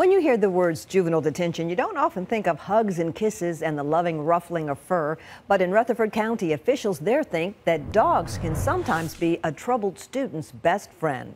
When you hear the words juvenile detention, you don't often think of hugs and kisses and the loving ruffling of fur. But in Rutherford County, officials there think that dogs can sometimes be a troubled student's best friend.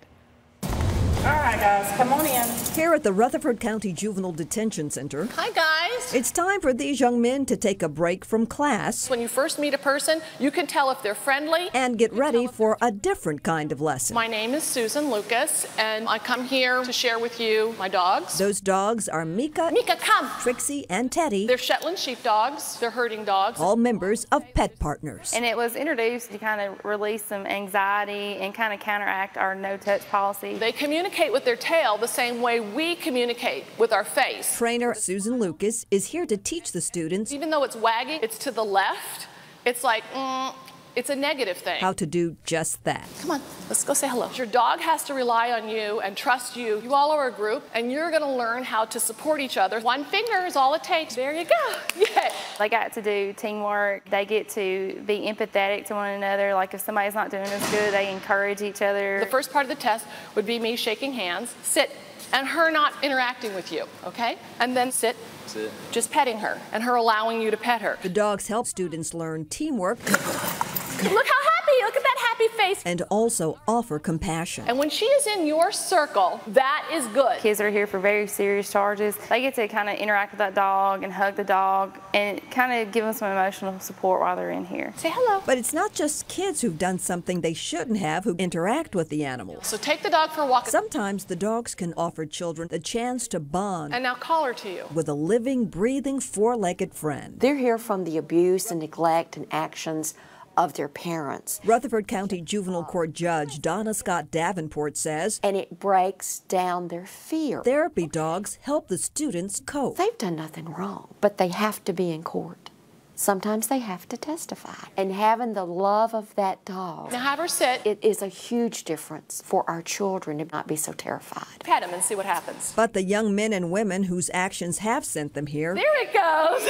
All right, guys, come on in. Here at the Rutherford County Juvenile Detention Center, Hi, guys. it's time for these young men to take a break from class When you first meet a person, you can tell if they're friendly. and get ready for a different kind of lesson. My name is Susan Lucas, and I come here to share with you my dogs. Those dogs are Mika, Mika, come. Trixie, and Teddy, They're Shetland sheepdogs. They're herding dogs. all members of Pet Partners. And it was introduced to kind of release some anxiety and kind of counteract our no touch policy. They communicate with their tail the same way we communicate with our face. Trainer Susan Lucas is here to teach the students Even though it's wagging, it's to the left. It's like, mm, it's a negative thing. how to do just that. Come on, let's go say hello. Your dog has to rely on you and trust you. You all are a group, and you're going to learn how to support each other. One finger is all it takes. There you go. Yeah. They got to do teamwork. They get to be empathetic to one another. Like if somebody's not doing as good, they encourage each other. The first part of the test would be me shaking hands, sit, and her not interacting with you, okay? And then sit, Sit. just petting her, and her allowing you to pet her. The dogs help students learn teamwork Look how happy, look at that happy face. and also offer compassion. And when she is in your circle, that is good. Kids are here for very serious charges. They get to kind of interact with that dog and hug the dog and kind of give them some emotional support while they're in here. Say hello. But it's not just kids who've done something they shouldn't have who interact with the animals. So take the dog for a walk. Sometimes the dogs can offer children the chance to bond And now call her to you. with a living, breathing, four legged friend. They're here from the abuse and neglect and actions of their parents. Rutherford County Juvenile Court Judge Donna Scott Davenport says And it breaks down their fear. therapy dogs help the students cope. They've done nothing wrong, but they have to be in court. Sometimes they have to testify. And having the love of that dog, Now have her sit, it is a huge difference for our children to not be so terrified. pet him, and see what happens. But the young men and women whose actions have sent them here There it goes.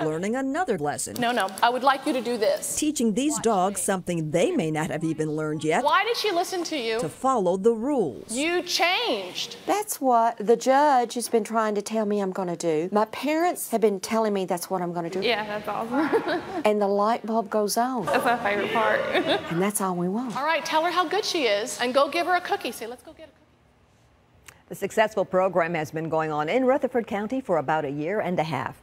learning another lesson. no, no, I would like you to do this. Teaching these dogs something they may not have even learned yet Why did she listen to you? to follow the rules. You changed. That's what the judge has been trying to tell me I'm going to do. My parents have been telling me that's what I'm going to do. Yeah, that's awesome. And the light bulb goes on. that's my favorite part. And that's all we want. All right, tell her how good she is and go give her a cookie. Say, let's go get a cookie. The successful program has been going on in Rutherford County for about a year and a half.